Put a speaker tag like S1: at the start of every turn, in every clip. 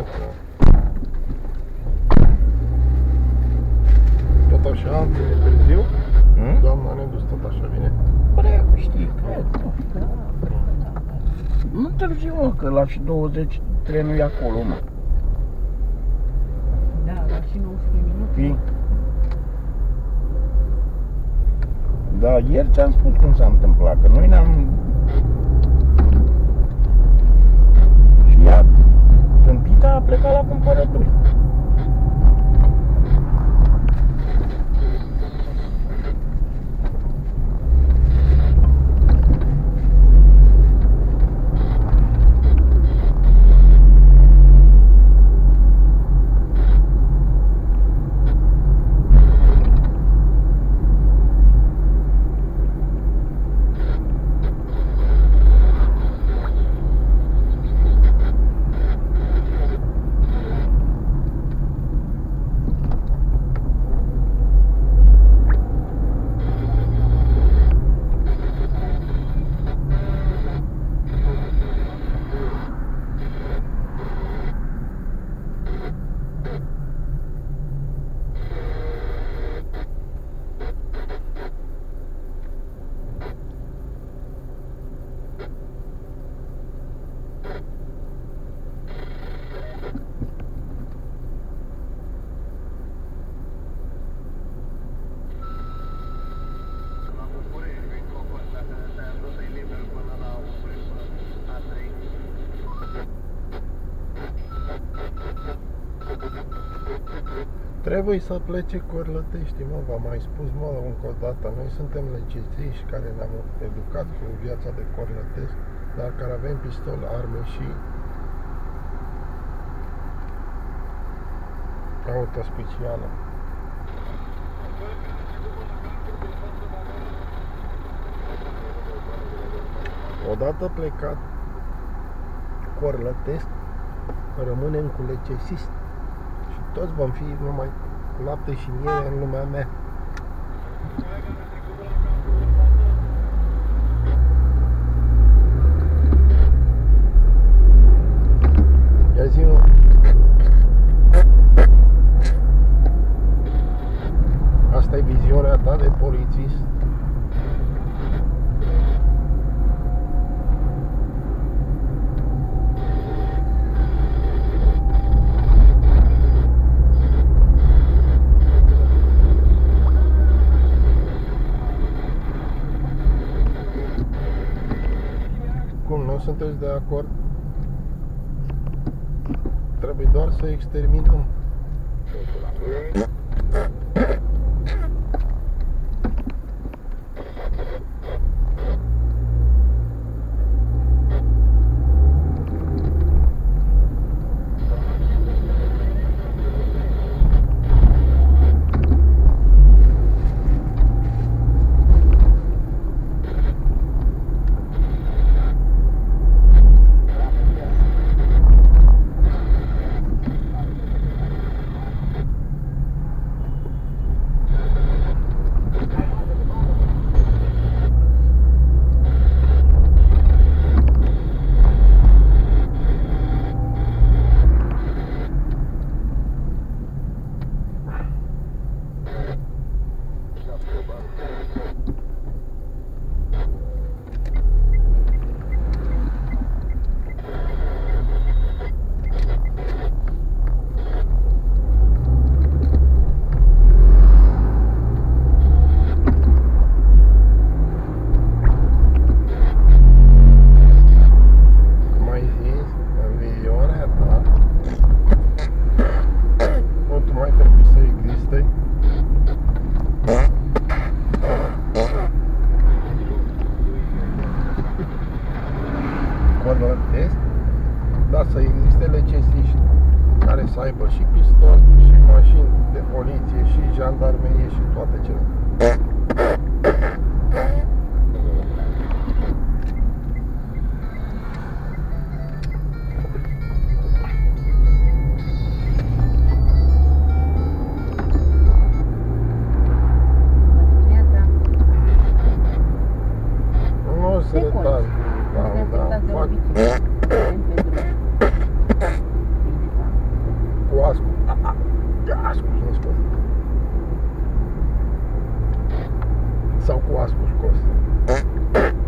S1: metru. Tot așa vine târziu?
S2: Hmm?
S1: Doamna Nedu tot așa vine?
S2: Păi, știi, cred.
S3: Da, da, da.
S2: Nu târziu, mă, că la 20 trenul e acolo, mă.
S3: Da, la și 19 minute.
S2: Da, ieri ți-am spus cum s-a întâmplat, că noi ne-am plecat la cumpărături.
S1: Trebuie să plece Corlătești, mă, v-am mai spus, mă, încă o dată. Noi suntem legițiști care ne-am educat cu viața de Corlătesc, dar care avem pistol, arme și auto specială. Odată plecat Corlătesc, rămânem cu lecesist și toți vom fi numai lapte și miere în lumea mea. Ia zi -mă. Asta e viziunea ta de polițist? Cum, nu sunteți de acord? Trebuie doar să exterminăm. Mai zis, în viziunea ta, nu tu mai trebuie să existe Corlătesc, dar să existe lecesiști care să aibă și pistol, și mașini de poliție, și jandarmerie, și toate cele. churrasco. Churrascos ah, ah, nas costas. sal com nas costas.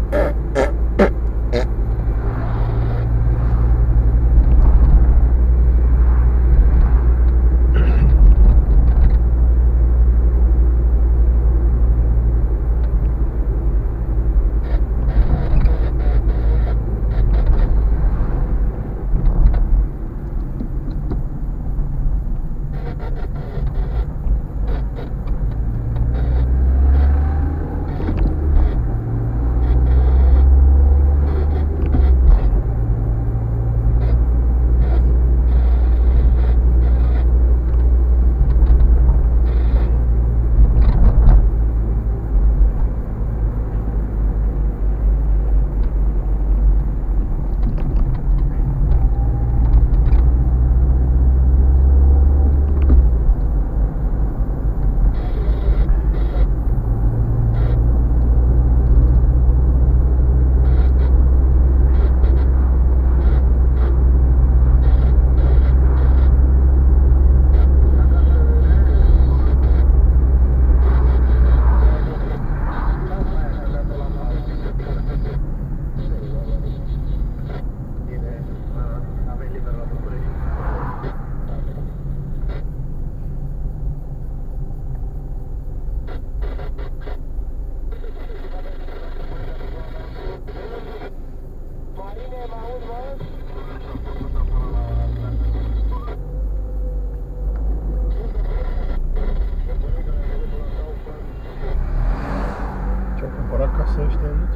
S1: olarak kaslanışlarını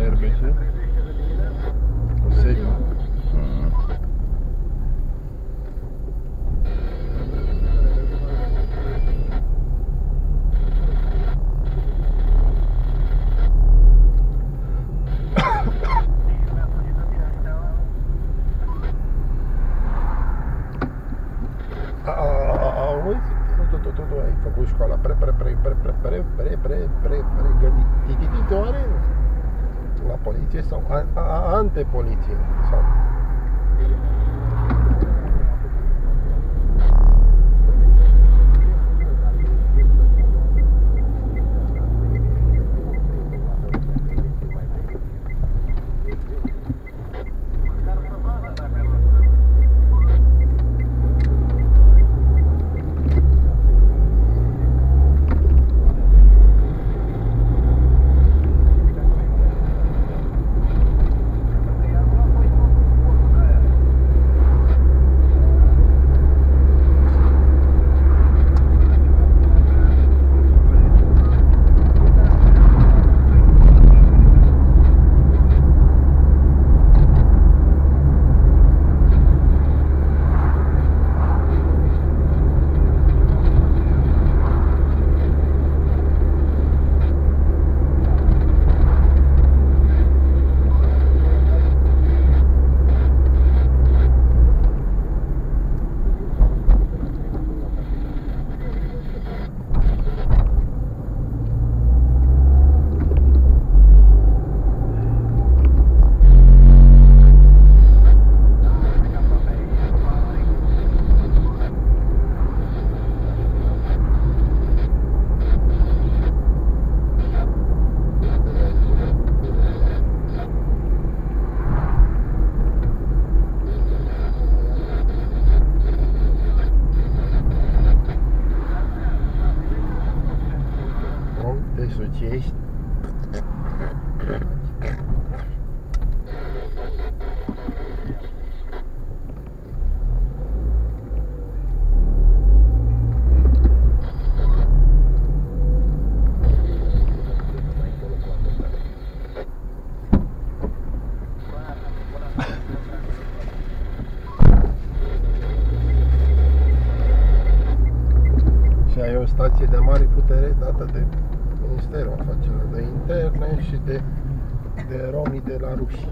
S1: ayar bence. O ah ah ah do do do, aí, faculdade escola, pre pre pre pre pre pre pre pre pre pre poliție sau antepoliție. Sau Nu? Te sucești? Și ai o stație de mare putere dată de Ministerul Afacerilor de Interne și de, de romii de la ruși.